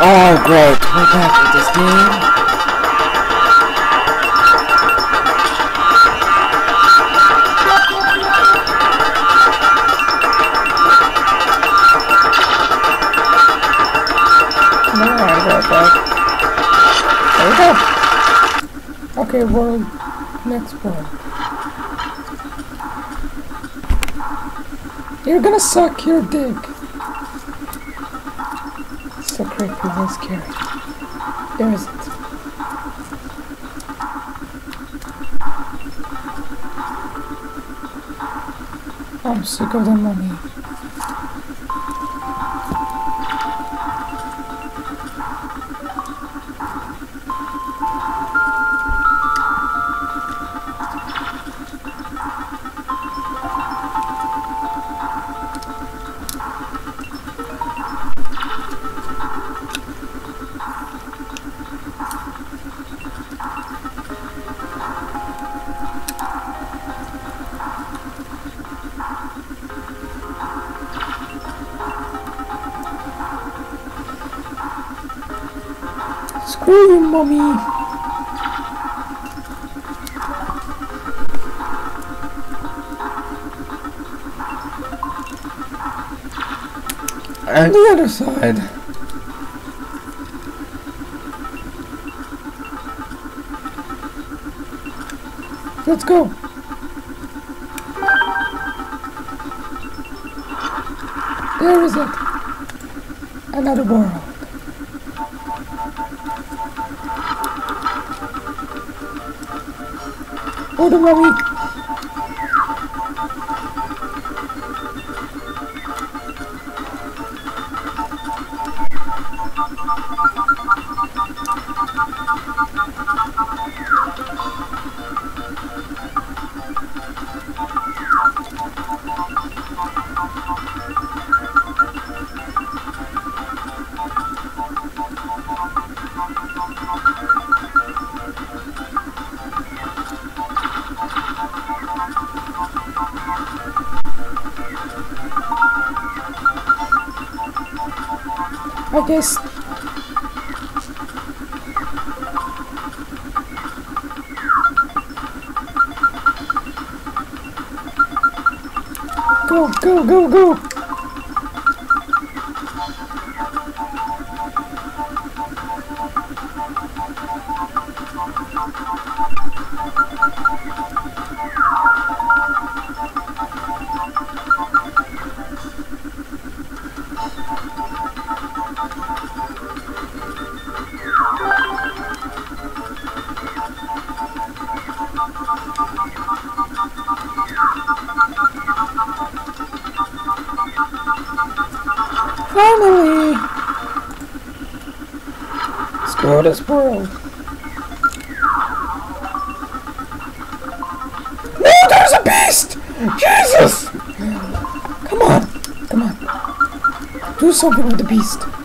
Oh great, we're back with this game. No reward back. Okay, world. Next world. You're gonna suck your dick. So creepy and scary. There is it. I'm sick of the money. You, mommy. And the other side. Let's go. There is it. Another world. Oh, the mommy. I. Go, go, go, go! Screw this world. No, there's a beast! Jesus! Come on, come on. Do something with the beast.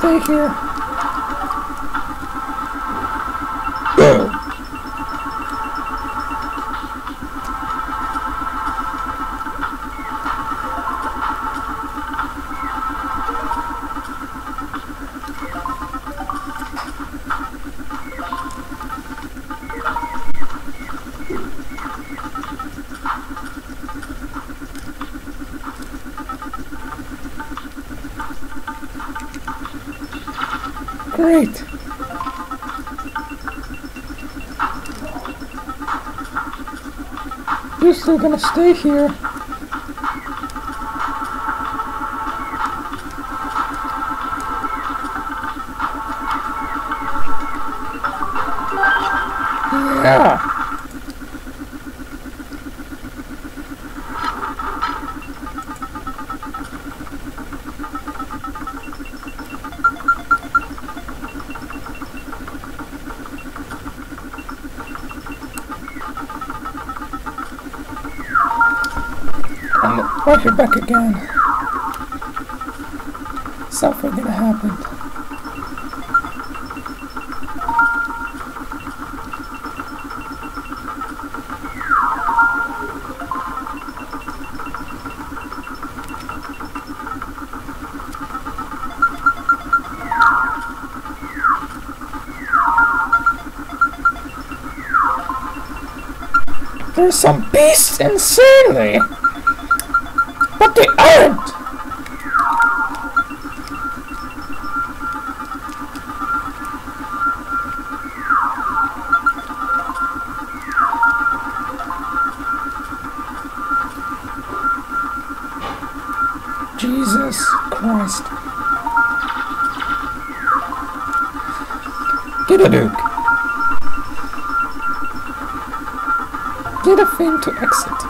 Stay here. Great. You're still gonna stay here. Why you're back again? Something gonna happen. There's some beasts insanely, but they aren't. Jesus Christ. Get a duke. Get a thing to exit.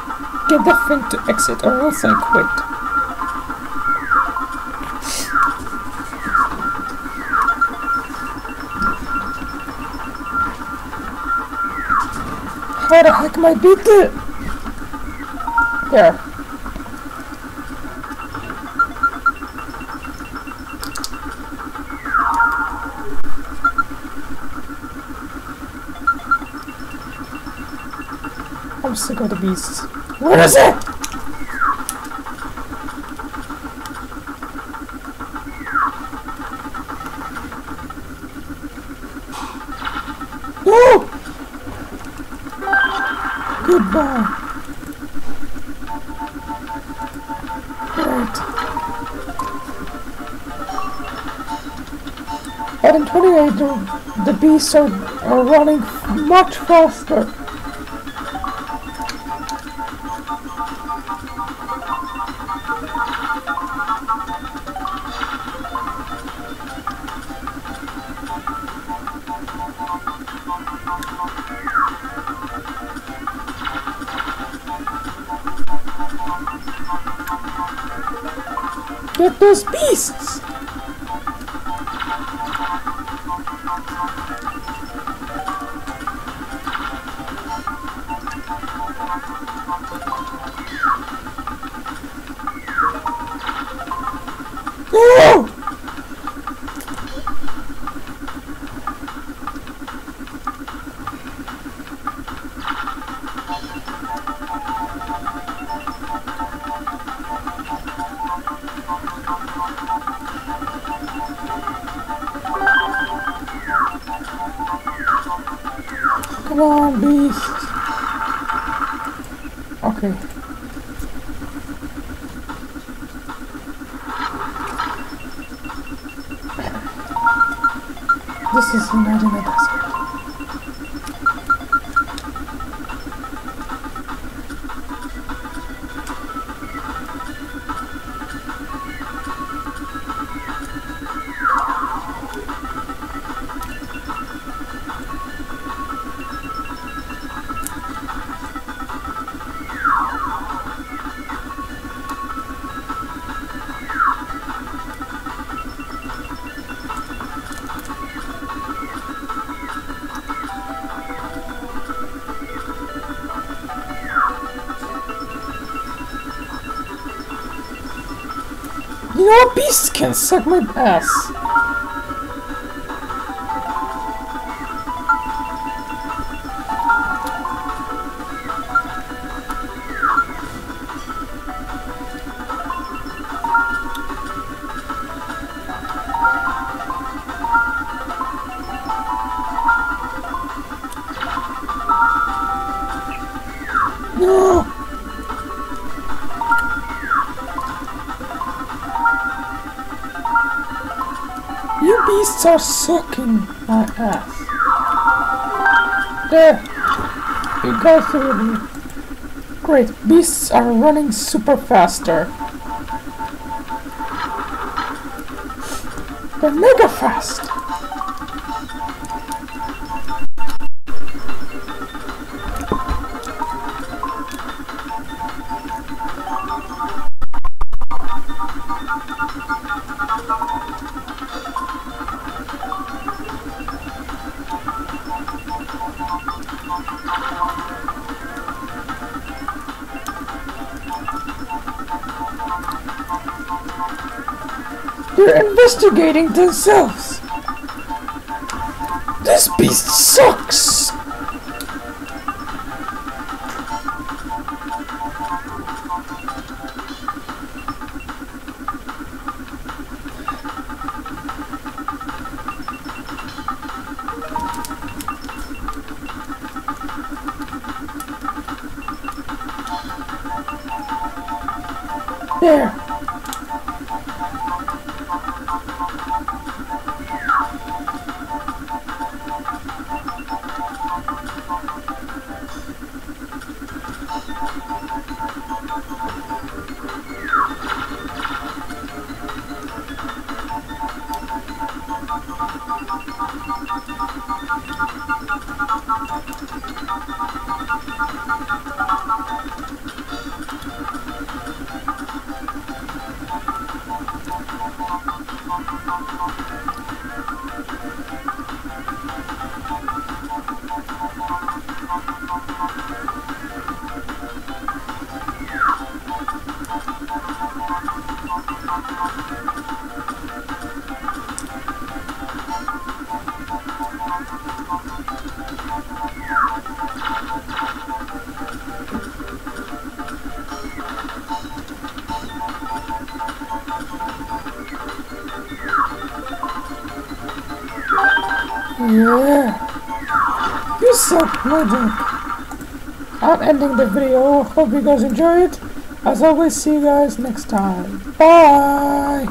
Get the thing to exit or else I quit. How the heck am I beat it? There. I'm sick of the beasts. Where is it? No! Goodbye. Right. And in 28, the, the beasts are, are running much faster. Get those beasts! No! On, beast. Okay. This is not in Beasts can suck my ass. No! Are sucking my ass. There. You go through me. Great. Beasts are running super faster. They're mega fast. They're investigating themselves. This beast sucks. There. Thank you. Yeah. You suck, Magic. I'm ending the video. Hope you guys enjoyed. As always, see you guys next time. Bye.